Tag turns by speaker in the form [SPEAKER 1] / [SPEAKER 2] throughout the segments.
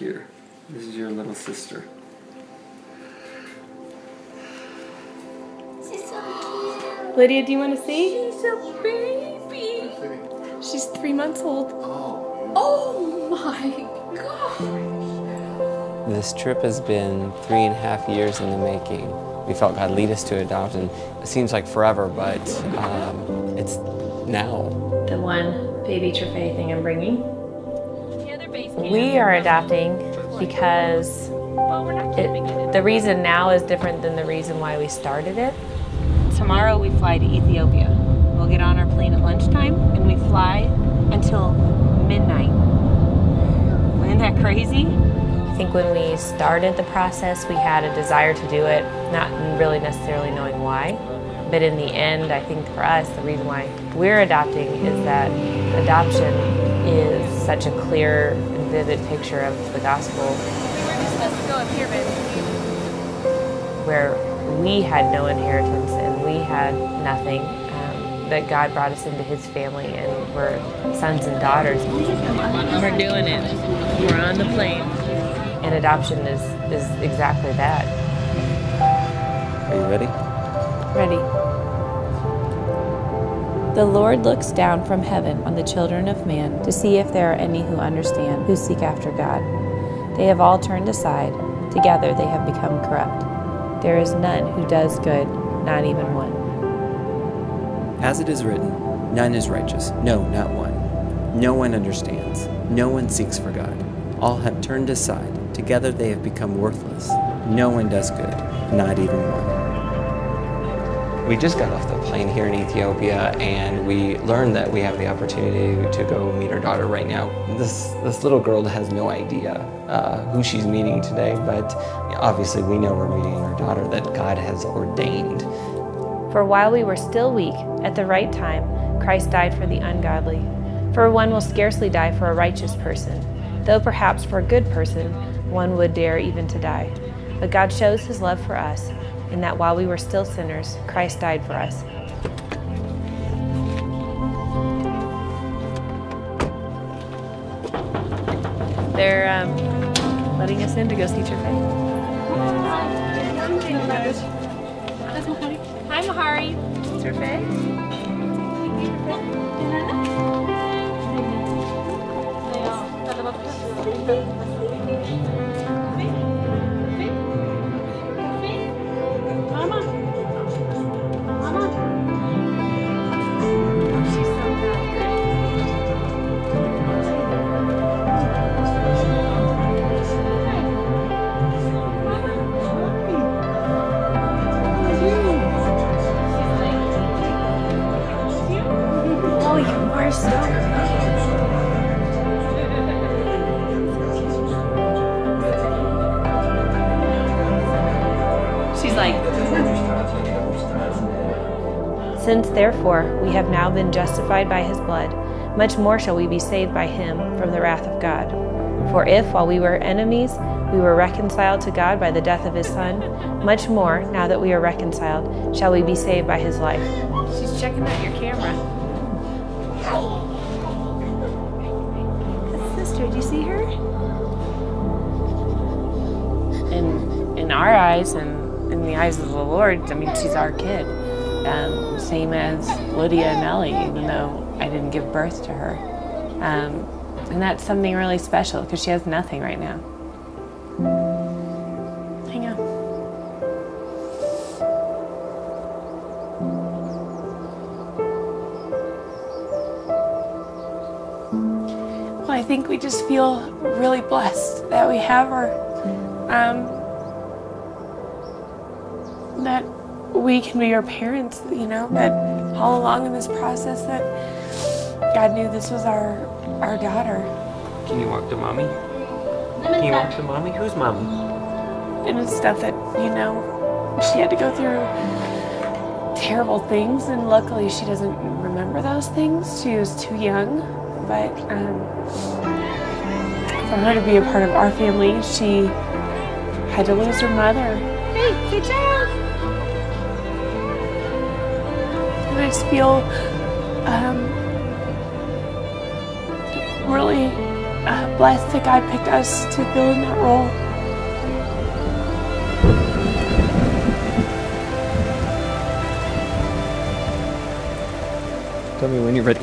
[SPEAKER 1] here. This is your little sister.
[SPEAKER 2] She's so cute.
[SPEAKER 3] Lydia, do you want to see?
[SPEAKER 2] She's a baby.
[SPEAKER 3] She's three months old.
[SPEAKER 2] Oh my gosh.
[SPEAKER 4] This trip has been three and a half years in the making. We felt God lead us to adopt, and it seems like forever, but um, it's now.
[SPEAKER 5] The one baby Trefay thing I'm bringing. We are adopting because it, the reason now is different than the reason why we started it.
[SPEAKER 6] Tomorrow we fly to Ethiopia. We'll get on our plane at lunchtime and we fly until midnight. Isn't that crazy?
[SPEAKER 5] I think when we started the process, we had a desire to do it, not really necessarily knowing why. But in the end, I think for us, the reason why we're adopting is that adoption is such a clear vivid picture of the gospel
[SPEAKER 3] We're just supposed to go up here, baby.
[SPEAKER 5] where we had no inheritance and we had nothing. Um, that God brought us into His family and we're sons and daughters.
[SPEAKER 3] We're doing it. We're on the plane.
[SPEAKER 5] And adoption is, is exactly that.
[SPEAKER 4] Are you ready?
[SPEAKER 5] Ready.
[SPEAKER 7] The Lord looks down from heaven on the children of man to see if there are any who understand, who seek after God. They have all turned aside. Together they have become corrupt. There is none who does good, not even one.
[SPEAKER 8] As it is written, none is righteous, no, not one. No one understands, no one seeks for God. All have turned aside, together they have become worthless. No one does good, not even one.
[SPEAKER 4] We just got off the plane here in Ethiopia, and we learned that we have the opportunity to go meet our daughter right now. This this little girl has no idea uh, who she's meeting today, but obviously we know we're meeting our daughter that God has ordained.
[SPEAKER 5] For while we were still weak, at the right time, Christ died for the ungodly. For one will scarcely die for a righteous person, though perhaps for a good person one would dare even to die. But God shows his love for us, in that while we were still sinners, Christ died for us. They're um, letting us in to go see Trefay.
[SPEAKER 3] Hi, Mahari.
[SPEAKER 5] Trefay? Oh, Since therefore we have now been justified by his blood, much more shall we be saved by him from the wrath of God. For if, while we were enemies, we were reconciled to God by the death of his Son, much more, now that we are reconciled, shall we be saved by his life.
[SPEAKER 3] she's checking out your camera.
[SPEAKER 5] Sister, do you see her?
[SPEAKER 9] in in our eyes and in the eyes of the Lord, I mean, she's our kid. Um, same as Lydia and Ellie, even though I didn't give birth to her. Um, and that's something really special because she has nothing right now. Hang on. Well, I think we just feel really blessed that we have her. Um, that we can be your parents, you know, that all along in this process that God knew this was our our daughter.
[SPEAKER 4] Can you walk to mommy? Can you walk to mommy? Who's mommy?
[SPEAKER 9] And it's stuff that, you know, she had to go through terrible things and luckily she doesn't remember those things. She was too young. But um, for her to be a part of our family, she had to lose her mother.
[SPEAKER 3] Hey, good job.
[SPEAKER 9] Just feel um, really uh, blessed that God picked us to fill in that role.
[SPEAKER 4] Tell me when you're ready.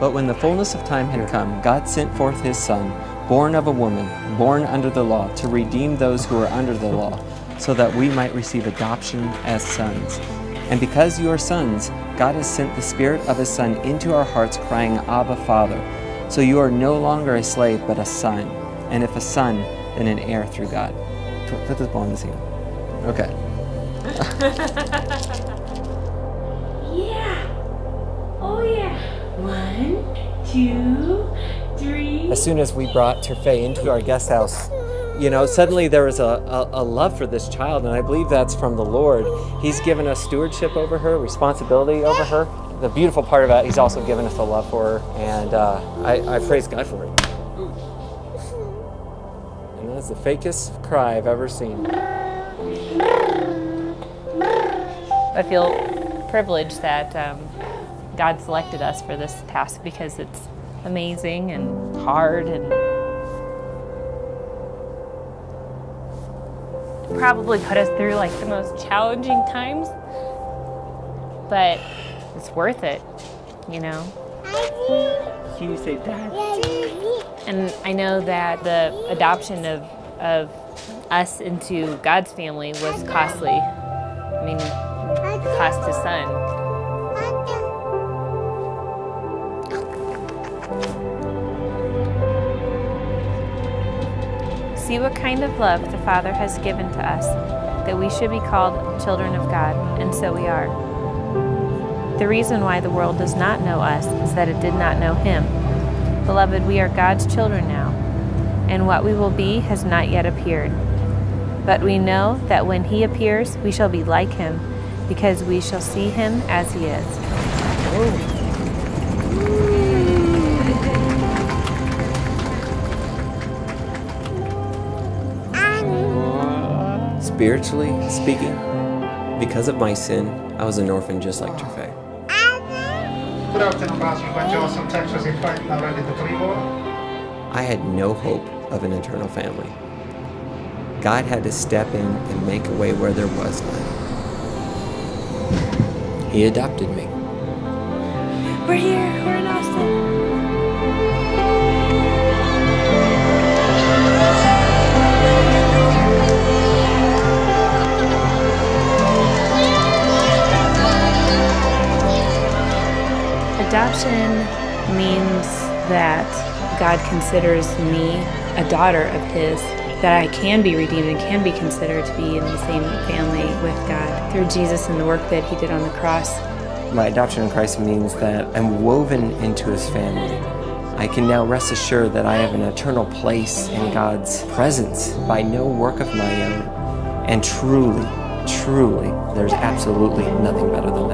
[SPEAKER 4] But when the fullness of time had come, God sent forth his Son, born of a woman, born under the law, to redeem those who are under the law, so that we might receive adoption as sons. And because you are sons, God has sent the Spirit of his Son into our hearts, crying, Abba, Father. So you are no longer a slave, but a son. And if a son, then an heir through God. Put this ball in the scene. Okay.
[SPEAKER 2] Yeah. Oh yeah. One, two, three.
[SPEAKER 4] as soon as we brought Terfei into our guest house, you know, suddenly there was a, a, a love for this child, and I believe that's from the Lord. He's given us stewardship over her, responsibility over her. The beautiful part about it, He's also given us a love for her, and uh, I, I praise God for it. And that's the fakest cry I've ever seen.
[SPEAKER 5] I feel privileged that um, God selected us for this task because it's amazing and hard and probably put us through like the most challenging times, but it's worth it, you know.
[SPEAKER 4] Can you say that?
[SPEAKER 5] And I know that the adoption of, of us into God's family was costly. I mean, cost his son. See what kind of love the Father has given to us, that we should be called children of God, and so we are. The reason why the world does not know us is that it did not know Him. Beloved, we are God's children now, and what we will be has not yet appeared. But we know that when He appears, we shall be like Him, because we shall see Him as He is.
[SPEAKER 8] Spiritually speaking, because of my sin, I was an orphan just like Terfei.
[SPEAKER 10] Good afternoon, Pastor Juan Joseph, Texas Impact, now ready to Tribor.
[SPEAKER 8] I had no hope of an eternal family. God had to step in and make a way where there was none. He adopted me.
[SPEAKER 9] We're here. We're in Austin.
[SPEAKER 5] Adoption means that God considers me a daughter of His, that I can be redeemed and can be considered to be in the same family with God through Jesus and the work that He did on the cross.
[SPEAKER 4] My adoption in Christ means that I'm woven into his family. I can now rest assured that I have an eternal place in God's presence by no work of my own. And truly, truly, there's absolutely nothing better than.